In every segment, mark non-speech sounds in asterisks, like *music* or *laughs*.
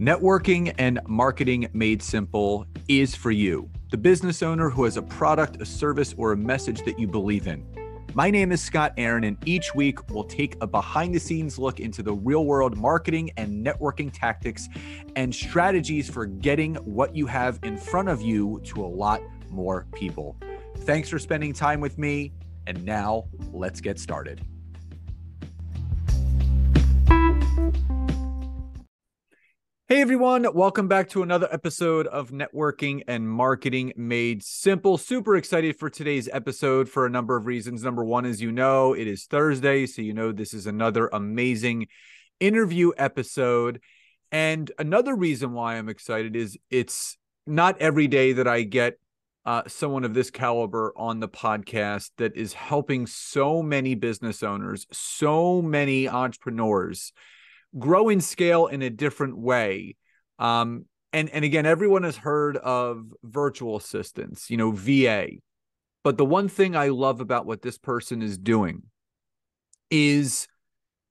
Networking and marketing made simple is for you, the business owner who has a product, a service, or a message that you believe in. My name is Scott Aaron, and each week we'll take a behind the scenes look into the real world marketing and networking tactics and strategies for getting what you have in front of you to a lot more people. Thanks for spending time with me. And now let's get started. Hey everyone, welcome back to another episode of Networking and Marketing Made Simple. Super excited for today's episode for a number of reasons. Number one, as you know, it is Thursday, so you know this is another amazing interview episode. And another reason why I'm excited is it's not every day that I get uh, someone of this caliber on the podcast that is helping so many business owners, so many entrepreneurs grow and scale in a different way. Um, and and again, everyone has heard of virtual assistants, you know, VA. But the one thing I love about what this person is doing is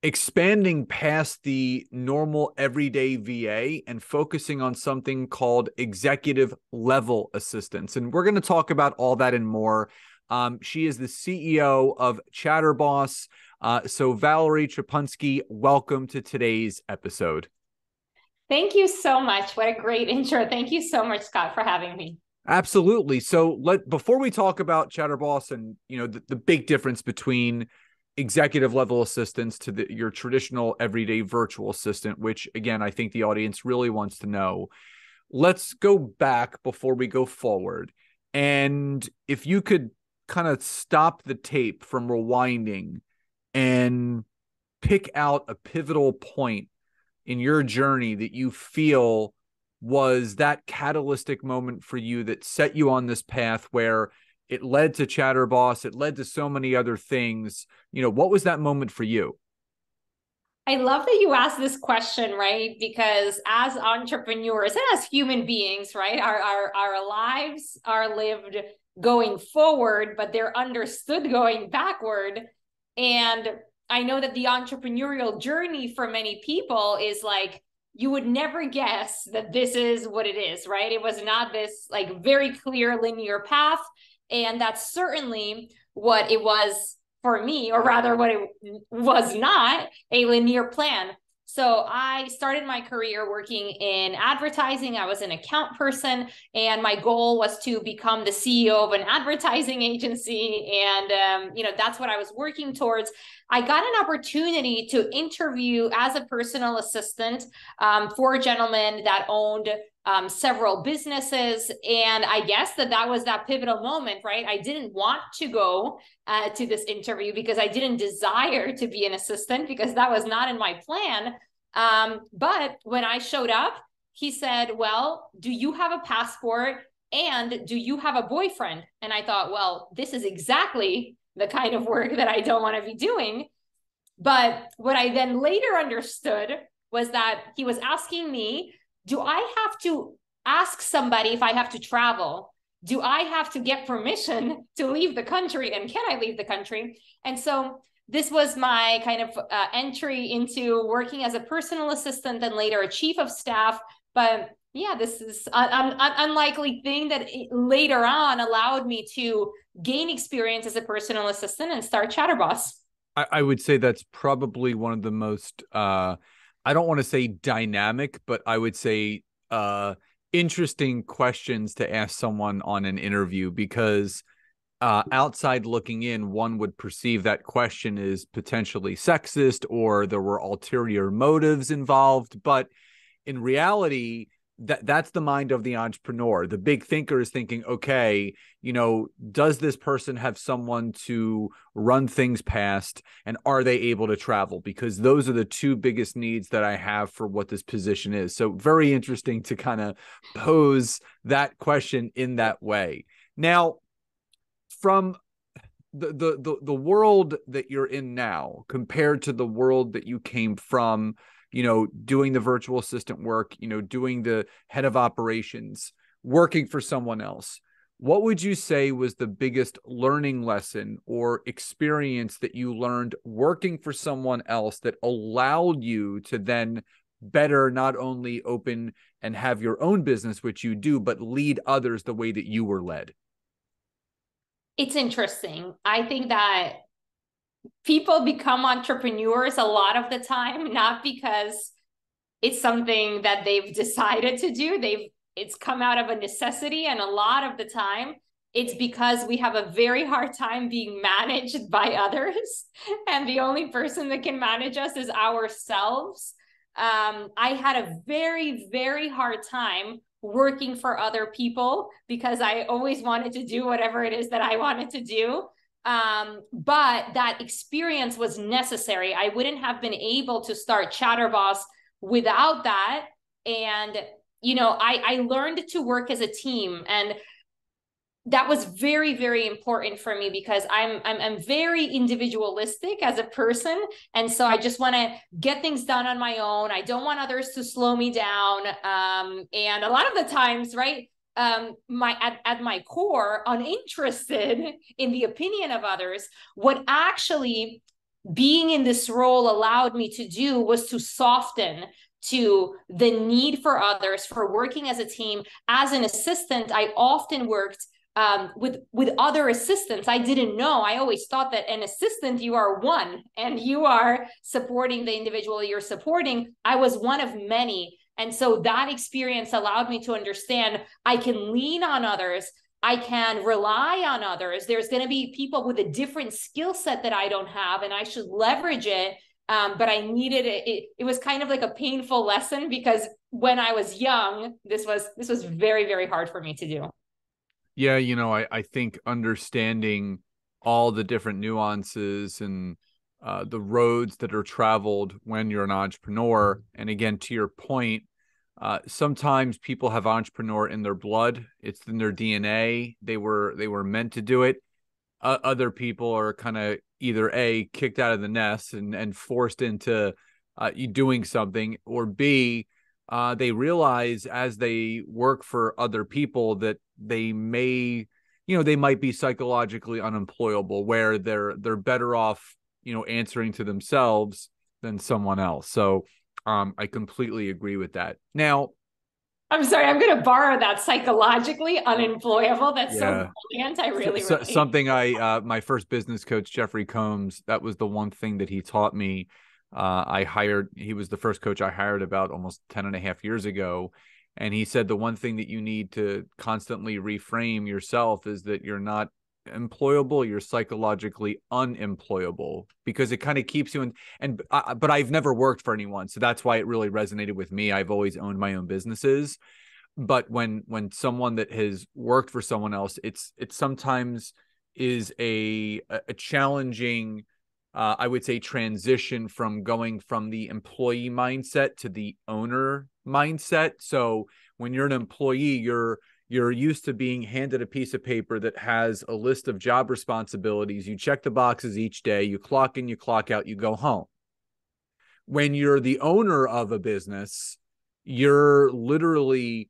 expanding past the normal everyday VA and focusing on something called executive level assistance. And we're going to talk about all that and more. Um, she is the CEO of Chatterboss. Uh, so, Valerie Trapunski, welcome to today's episode. Thank you so much. What a great *laughs* intro. Thank you so much, Scott, for having me. Absolutely. So, let before we talk about Chatterboss and you know the, the big difference between executive level assistants to the, your traditional everyday virtual assistant, which again I think the audience really wants to know. Let's go back before we go forward, and if you could kind of stop the tape from rewinding and pick out a pivotal point in your journey that you feel was that catalytic moment for you that set you on this path where it led to chatterboss it led to so many other things you know what was that moment for you I love that you asked this question, right? Because as entrepreneurs and as human beings, right, our, our, our lives are lived going forward, but they're understood going backward. And I know that the entrepreneurial journey for many people is like, you would never guess that this is what it is, right? It was not this like very clear linear path. And that's certainly what it was for me, or rather, what it was not a linear plan. So I started my career working in advertising. I was an account person, and my goal was to become the CEO of an advertising *laughs* agency. And um, you know that's what I was working towards. I got an opportunity to interview as a personal assistant um, for a gentleman that owned um, several businesses. And I guess that that was that pivotal moment, right? I didn't want to go uh, to this interview because I didn't desire to be an assistant because that was not in my plan. Um, but when I showed up, he said, Well, do you have a passport? And do you have a boyfriend? And I thought, well, this is exactly the kind of work that I don't want to be doing. But what I then later understood was that he was asking me do I have to ask somebody if I have to travel? Do I have to get permission *laughs* to leave the country? And can I leave the country? And so this was my kind of uh, entry into working as a personal assistant and later a chief of staff. But yeah, this is an, an unlikely thing that later on allowed me to gain experience as a personal assistant and start Chatterboss. I, I would say that's probably one of the most uh, I don't want to say dynamic, but I would say uh interesting questions to ask someone on an interview because uh, outside looking in, one would perceive that question is potentially sexist or there were ulterior motives involved. But in reality, that that's the mind of the entrepreneur. The big thinker is thinking okay you know does this person have someone to run things past and are they able to travel? Because those are the two biggest needs that i have for what this position is. So very interesting to kind of pose that question in that way. Now from the, the the the world that you're in now compared to the world that you came from you know, doing the virtual assistant work, you know, doing the head of operations, working for someone else. What would you say was the biggest learning lesson or experience that you learned working for someone else that allowed you to then better not only open and have your own business, which you do, but lead others the way that you were led? It's interesting. I think that people become entrepreneurs a lot of the time, not because it's something that they've *laughs* decided to do. They've it's come out of a necessity and a lot of the time it's because we have a very hard time being managed by *laughs* others. And the only person that can manage us is ourselves. Um, i had a very very hard time working for other people because i always wanted to do whatever it is that i wanted to do um, but that experience was necessary. I wouldn't have been able to start chatterboss without that. And you know i i learned to work as a team and that was very very important for me because I'm, I'm i'm very individualistic as a person. And so i just want to get things done on my own. I don't want others to slow me down. Um, and a lot of the times right um, my at, at my core uninterested in the opinion of others what actually being in this role allowed me to do was to soften to the need for others for working as a team. As an assistant i often worked um, with with other assistants. I didn't know. I always thought that an assistant you are one and you are supporting the individual you're supporting. I was one of many and so that experience allowed me to understand i can lean on others I can rely on others. There's going to be people with a different skill set that I don't have, and I should leverage it. Um, but I needed it. it. It was kind of like a painful lesson because when I was young, this was this was very very hard for me to do. Yeah, you know, I, I think understanding all the different nuances and uh, the roads that are traveled when you're an entrepreneur. And again, to your point, uh, sometimes people have entrepreneur in their blood. It's in their DNA. They were they were meant to do it. Uh, other people are kind of either a kicked out of the nest and and forced into uh, doing something, or b uh, they realize as they work for other people that they may you know they might be psychologically unemployable where they're they're better off you know answering to themselves than someone else so um i completely agree with that now i'm sorry i'm going to borrow that psychologically unemployable that's yeah. so brilliant i really, so, really something i uh my first business coach jeffrey combs that was the one thing that he taught me uh, I hired, he was the first coach I hired about almost 10 and a half years ago. And he said the one thing that you need to constantly reframe yourself is that you're not employable you're psychologically unemployable because it kind of keeps you in and uh, but I've never worked for anyone so that's why it really resonated with me I've always owned my own businesses but when when someone that has worked for someone else it's it sometimes is a a challenging uh, I would say transition from going from the employee mindset to the owner mindset. So when you're an employee, you're you're used to being handed a piece of paper that has a list of job responsibilities. You check the boxes each day, you clock in, you clock out, you go home. When you're the owner of a business, you're literally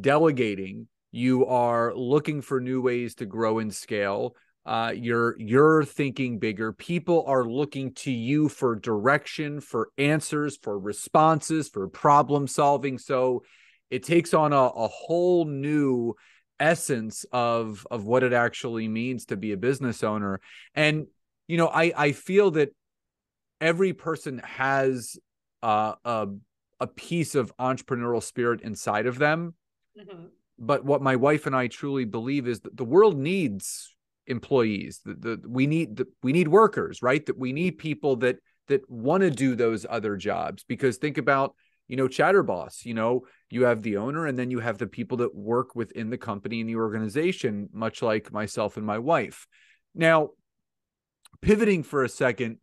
delegating. You are looking for new ways to grow and scale uh, you're you're thinking bigger people are looking to you for direction for answers for responses for problem solving so it takes on a, a whole new essence of of what it actually means to be a business owner. And you know i i feel that every person has uh, a a piece of entrepreneurial spirit inside of them. Mm-hmm. but what my wife and i truly believe is that the world needs employees the, the we need the, we need workers right? That we need people that that want to do those other jobs. Because think about you know chatterboss you know you have the owner and then you have the people that work within the company and the organization much like myself and my wife. Now pivoting for a second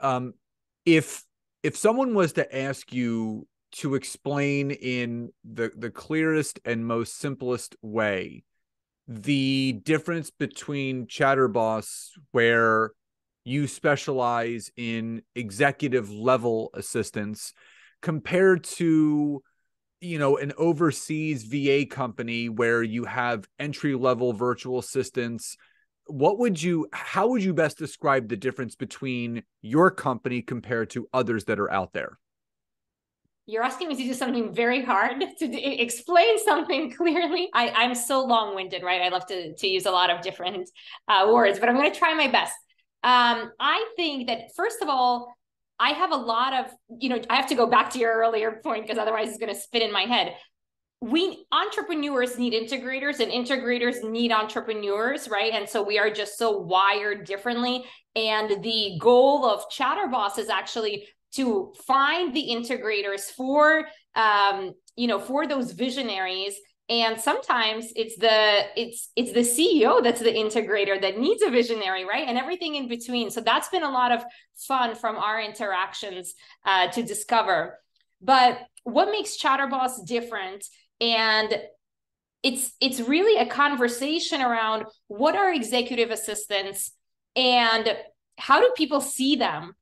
um if if someone was to ask you to explain in the the clearest and most simplest way the difference between Chatterboss, where you specialize in executive level assistance, compared to you know an overseas VA company where you have entry level virtual assistants what would you how would you best describe the difference between your company compared to others that are out there you're asking me to do something very hard to explain something *laughs* clearly. I, I'm so long-winded, right? I love to, to use a lot of different uh, words, but I'm going to try my best. Um, I think that first of all, I have a lot of, you know, I have to go back to your earlier point because otherwise it's going to spin in my head. We entrepreneurs need integrators and integrators need entrepreneurs, right? And so we are just so wired differently. And the goal of Chatterboss is actually to find the integrators for um, you know for those visionaries and sometimes it's the it's it's the ceo that's the integrator that needs a visionary right? And everything in between. So that's been a lot of fun from our interactions uh, to discover. But what makes chatterboss different? And it's it's really a conversation around what are executive assistants and how do people see them?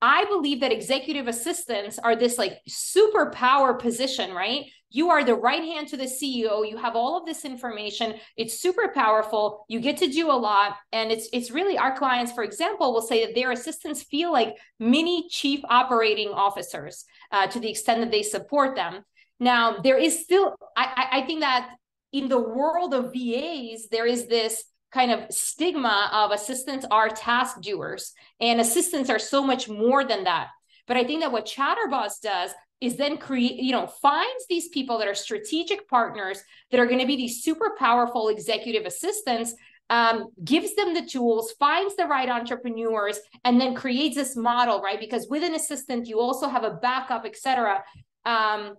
I believe that executive assistants are this like superpower position, right? You are the right hand to the CEO. You have all of this information. It's super powerful. You get to do a lot. And it's it's really our clients, for example, will say that their assistants feel like mini chief operating officers uh, to the extent that they support them. Now, there is still, I, I think that in the world of VAs, there is this kind of stigma of assistants are task doers and assistants are so much more than that but i think that what chatterboss does is then create you know finds these people that are strategic partners that are going to be these super powerful executive assistants um, gives them the tools finds the right entrepreneurs and then creates this model right because with an assistant you also have a backup etc um,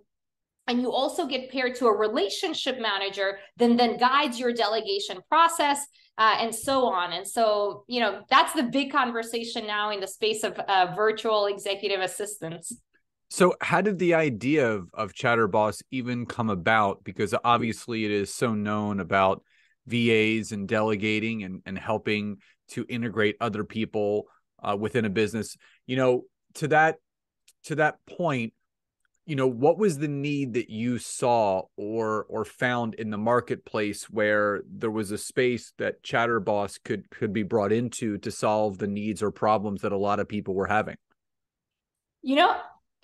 and you also get paired to a relationship manager then then guides your delegation process uh, and so on. And so, you know, that's the big conversation now in the space of uh, virtual executive assistants. So, how did the idea of, of Chatterboss even come about? Because obviously, it is so known about VAs and delegating and, and helping to integrate other people uh, within a business. You know, to that to that point, you know what was the need that you saw or or found in the marketplace where there was a space that chatterboss could could be brought into to solve the needs or problems that a lot of people were having you know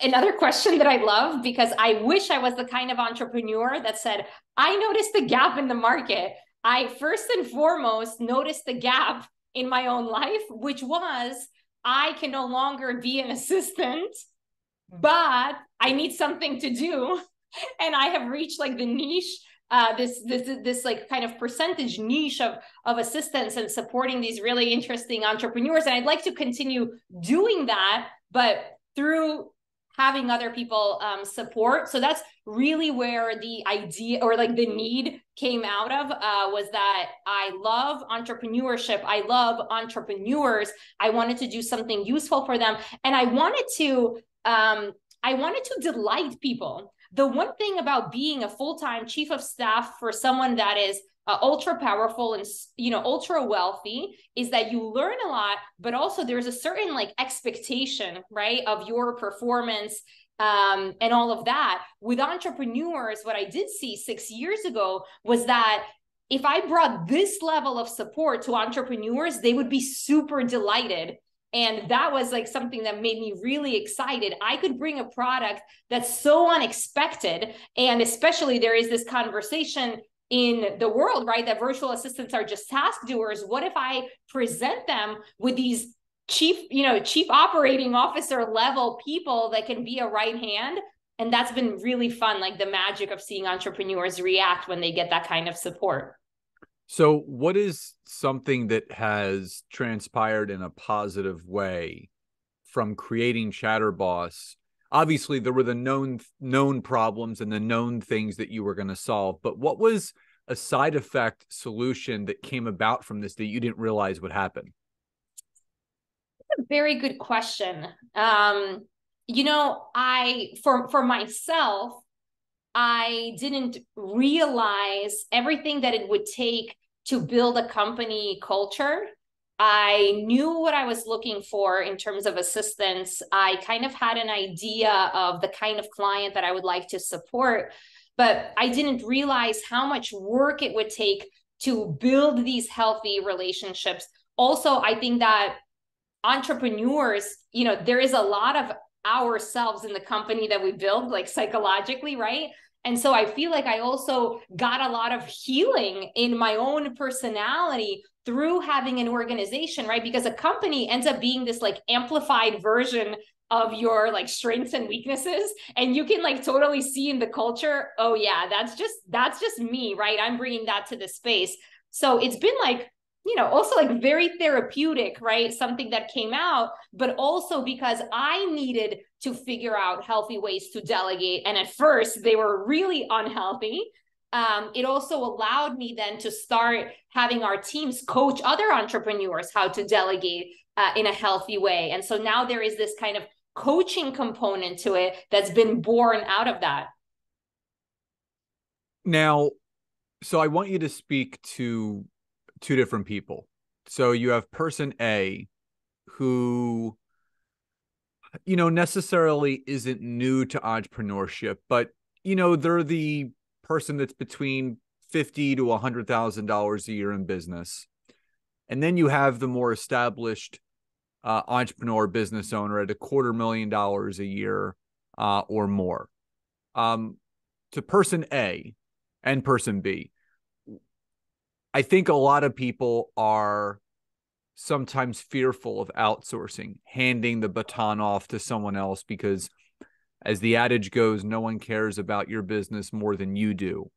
another question that i love because i wish i was the kind of entrepreneur that said i noticed the gap in the market i first and foremost noticed the gap in my own life which was i can no longer be an *laughs* assistant but I need something to do. *laughs* And I have reached like the niche, uh, this this this like kind of percentage niche of of assistance and supporting these really interesting entrepreneurs. And I'd like to continue doing that, but through having other people um, support. So that's really where the idea or like the need came out of uh, was that I love entrepreneurship. I love entrepreneurs. I wanted to do something useful for them. And I wanted to um, I wanted to delight people. The one thing about being a full-time chief of staff for someone that is uh, ultra powerful and you know ultra wealthy is that you learn a lot but also there's a certain like expectation right of your performance um, and all of that with entrepreneurs what i did see six years ago was that if i brought this level of support to entrepreneurs they would be super delighted and that was like something that made me really excited. I could bring a product that's so unexpected. And especially there is this conversation in the world, right? That virtual assistants are just task doers. What if I present them with these chief, you know, chief operating officer level people that can be a right hand? And that's been really fun, like the magic of seeing entrepreneurs react when they get that kind of support. So, what is something that has transpired in a positive way from creating Chatterboss? Obviously, there were the known known problems and the known things that you were going to solve, but what was a side effect solution that came about from this that you didn't realize would happen? a very good question. Um, you know, I for for myself, I didn't realize everything that it would take to build a company culture. I knew what I was looking for in terms of assistance. I kind of had an idea of the kind of client that I would like to support, but I didn't realize how much work it would take to build these healthy relationships. Also, I think that entrepreneurs, you know, there is a lot of ourselves in the company that we build, like psychologically, right? And so I feel like I also got a lot of healing in my own personality through having an organization, right? Because a company ends up being this like amplified version of your like strengths and weaknesses and you can like totally see in the culture oh yeah that's just that's just me right? I'm bringing that to the space. So it's been like you know also like very therapeutic right? Something that came out but also because i needed to figure out healthy ways to delegate and at first they were really unhealthy um, it also allowed me then to start having our teams coach other entrepreneurs how to delegate uh, in a healthy way and so now there is this kind of coaching component to it that's been born out of that now so i want you to speak to two different people. So you have person A who you know necessarily isn't new to entrepreneurship, but you know they're the person that's between 50 to a hundred thousand dollars a year in business. And then you have the more established uh, entrepreneur business owner at a quarter million dollars a year uh, or more. Um, to person A and person B, I think a lot of people are sometimes fearful of outsourcing, handing the baton off to someone else because as the adage goes, no one cares about your business more than you do.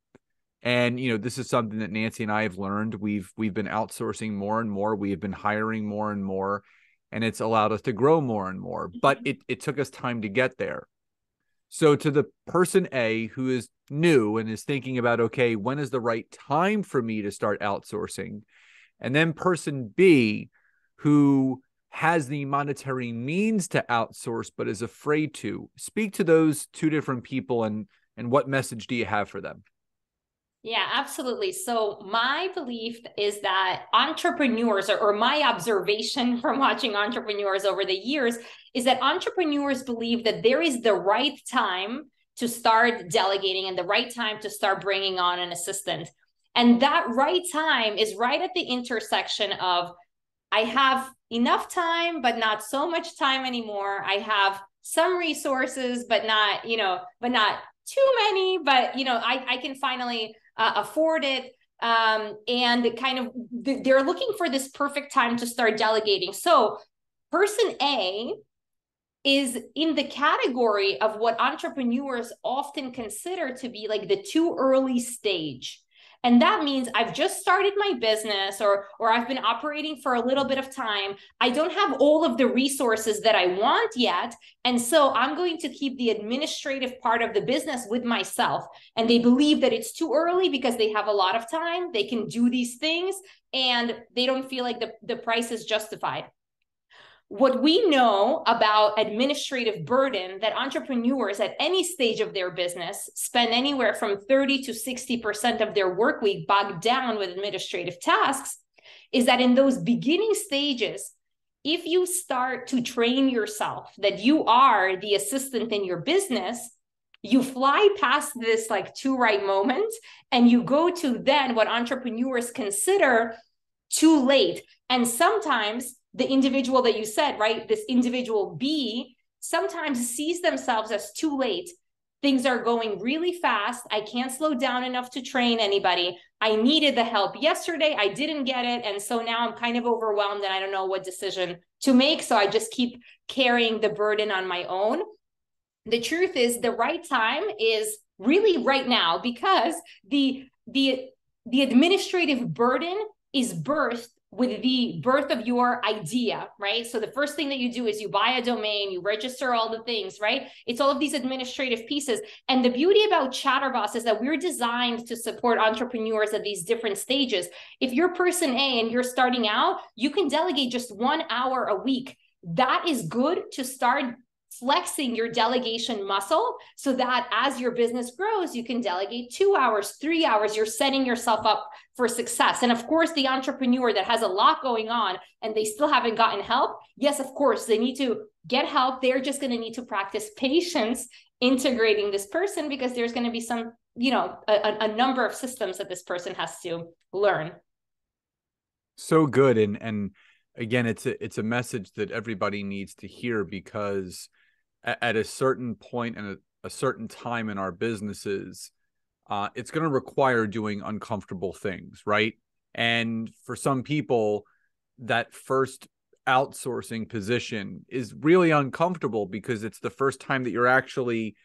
And you know, this is something that Nancy and I have learned. We've we've been outsourcing more and more. We have been hiring more and more, and it's allowed us to grow more and more. But mm-hmm. it it took us time to get there. So to the person A who is new and is thinking about, okay, when is the right time for me to start outsourcing? And then person B who has the monetary means to outsource but is afraid to. Speak to those two different people and and what message do you have for them? Yeah, absolutely. So, my belief is that entrepreneurs, or, or, my observation *laughs* from watching entrepreneurs over the years, is that entrepreneurs believe that there is the right time to start delegating and the right time to start bringing on an assistant. And that right time is right at the intersection of I have enough time, but not so much time anymore. I have some resources, but not, you know, but not too many, but, you know, I, I can finally uh, afford it um, and kind of they're looking for this perfect time to start delegating. So, person A is in the category of what entrepreneurs often consider to be like the too early stage and that means i've just started my business or or i've been operating for a little bit of time. I don't have all of the resources that i want yet. And so i'm going to keep the administrative part of the business with myself. And they believe that it's too early because they have a lot of time. They can do these things and they don't feel like the, the price is justified what we know about administrative burden that entrepreneurs at any stage of their business spend anywhere from 30 to 60% of their work week bogged down with administrative tasks is that in those beginning stages if you start to train yourself that you are the assistant in your business you fly past this like two right moment and you go to then what entrepreneurs consider too late. And sometimes the individual that you said, right? This individual B sometimes sees themselves as too late. Things are going really fast. I can't slow down enough to train anybody. I needed the help yesterday. I didn't get it. And so now I'm kind of overwhelmed and I don't know what decision to make. So I just keep carrying the burden on my own. The truth is, the right time is really right now because the the the administrative burden is birthed with the birth of your idea, right? So the first thing that you do is you buy a domain, you register all the things, right? It's all of these administrative pieces. And the beauty about Chatterboss is that we're designed to support entrepreneurs at these different stages. If you're person A and you're starting out, you can delegate just one hour a week. That is good to start flexing your delegation muscle so that as your business grows, you can delegate two hours, three hours. You're setting yourself up for success. And of course, the entrepreneur that has a lot going on and they still haven't gotten help, yes, of course, they need to get help. They're just going to need to practice patience integrating this person because there's going to be some, you know, a, a number of systems that this person has to learn. So good. And, and, again it's a it's a message that everybody needs to hear because at a certain point and a, a certain time in our businesses, uh, it's going to require doing uncomfortable things, right? And for some people, that first outsourcing position is really uncomfortable because it's the first time that you're actually,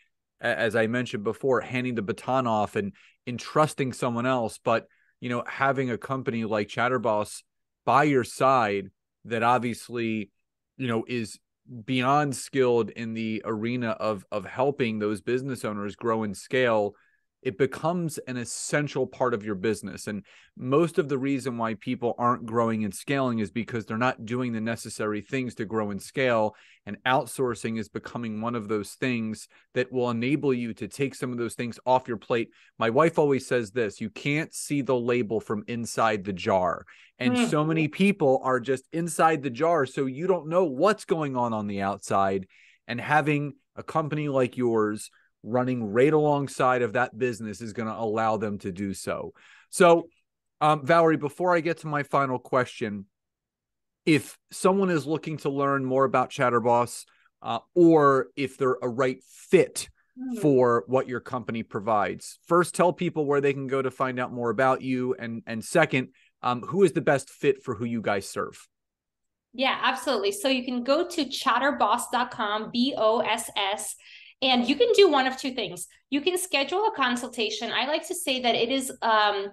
as I mentioned before, handing the baton off and entrusting someone else. But, you know, having a company like Chatterboss by your side that obviously, you know, is beyond skilled in the arena of of helping those business owners grow and scale it becomes an essential part of your business. And most of the reason why people aren't growing and scaling is because they're not doing the necessary things to grow and scale. And outsourcing is becoming one of those things that will enable you to take some of those things off your plate. My wife always says this you can't see the label from inside the jar. And mm-hmm. so many people are just inside the jar. So you don't know what's going on on the outside. And having a company like yours running right alongside of that business is going to allow them to do so. So, um, Valerie, before I get to my final question, if someone is looking to learn more about Chatterboss, uh, or if they're a right fit hmm. for what your company provides, first tell people where they can go to find out more about you, and and second, um, who is the best fit for who you guys serve. Yeah, absolutely. So you can go to chatterboss.com, B O S S, and you can do one of two things. You can schedule a consultation. I like to say that it is um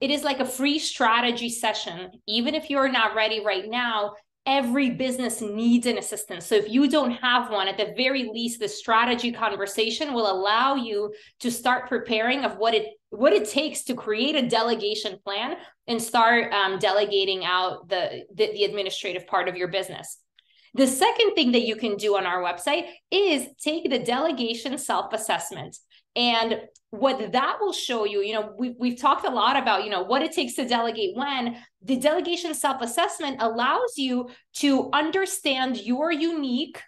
it is like a free strategy session. Even if you're not ready right now, every business needs an assistant. So if you don't have one, at the very least, the strategy conversation will allow you to start preparing of what it what it takes to create a delegation plan and start um, delegating out the, the the administrative part of your business. The second thing that you can do on our website is take the delegation self assessment. And what that will show you, you know, we, we've talked a lot about, you know, what it takes to delegate when the delegation self assessment allows you to understand your unique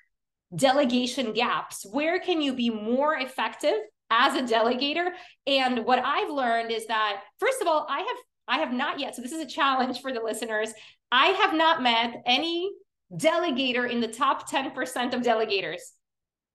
delegation gaps. Where can you be more effective as a delegator? And what I've learned is that, first of all, I have I have not yet. So this is a challenge for the listeners. I have not met any delegator in the top 10% of delegators.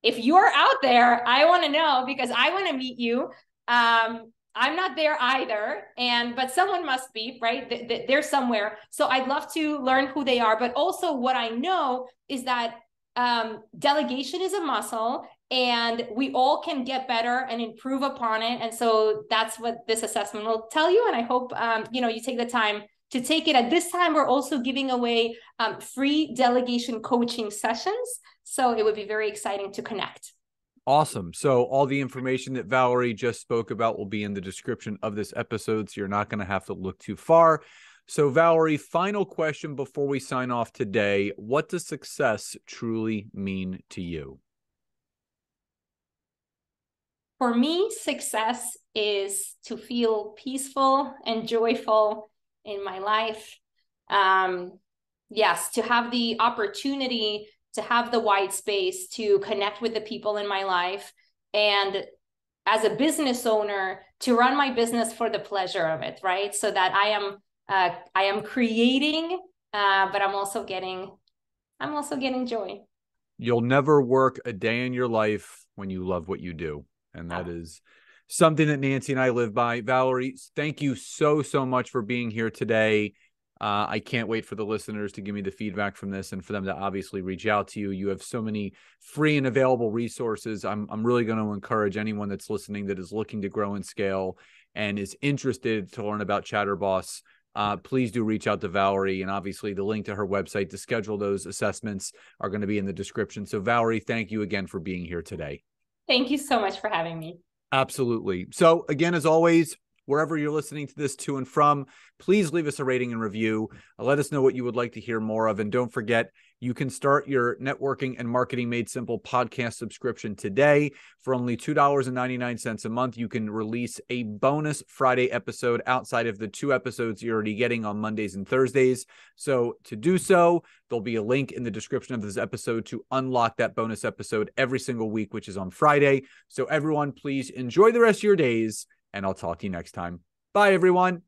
If you're out there, I want to know because I want to meet you. Um, I'm not there either, and but someone must be right. They're somewhere. So I'd love to learn who they are. But also, what I know is that um, delegation is a muscle, and we all can get better and improve upon it. And so that's what this assessment will tell you. And I hope um, you know you take the time to take it. At this time, we're also giving away um, free delegation coaching sessions. So it would be very exciting to connect. Awesome. So all the information that Valerie just spoke about will be in the description of this episode. So you're not going to have to look too far. So, Valerie, final question before we sign off today. What does success truly mean to you? For me, success is to feel peaceful and joyful in my life. Um, yes, to have the opportunity to have the white space to connect with the people in my life and as a business owner to run my business for the pleasure of it right? So that i am uh, i am creating uh, but i'm also getting i'm also getting joy. You'll never work a day in your life when you love what you do. And that is something that Nancy and I live by. Valerie, thank you so, so much for being here today. Uh, I can't wait for the listeners to give me the feedback from this and for them to obviously reach out to you. You have so many free and available resources. I'm, I'm really going to encourage anyone that's listening that is looking to grow and scale and is interested to learn about Chatterboss. Uh, please do reach out to Valerie. And obviously, the link to her website to schedule those assessments are going to be in the description. So, Valerie, thank you again for being here today. Thank you so much for having me. Absolutely. So, again, as always, wherever you're listening to this to and from, please leave us a rating and review. Let us know what you would like to hear more of. And don't forget, you can start your networking and marketing made simple podcast subscription today for only $2.99 a month. You can release a bonus Friday episode outside of the two episodes you're already getting on Mondays and Thursdays. So, to do so, there'll be a link in the description of this episode to unlock that bonus episode every single week, which is on Friday. So, everyone, please enjoy the rest of your days, and I'll talk to you next time. Bye, everyone.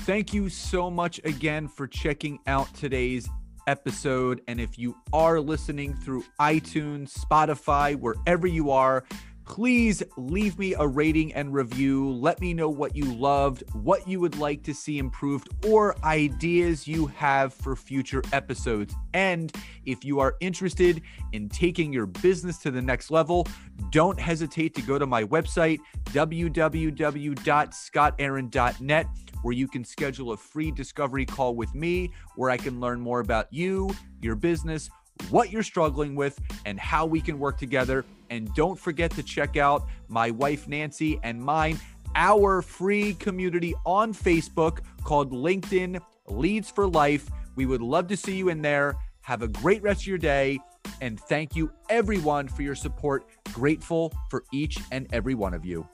Thank you so much again for checking out today's episode. And if you are listening through iTunes, Spotify, wherever you are, please leave me a rating and review. Let me know what you loved, what you would like to see improved, or ideas you have for future episodes. And if you are interested in taking your business to the next level, don't hesitate to go to my website, www.scottaaron.net, where you can schedule a free discovery call with me, where I can learn more about you, your business, what you're struggling with, and how we can work together. And don't forget to check out my wife, Nancy, and mine, our free community on Facebook called LinkedIn Leads for Life. We would love to see you in there. Have a great rest of your day. And thank you, everyone, for your support. Grateful for each and every one of you.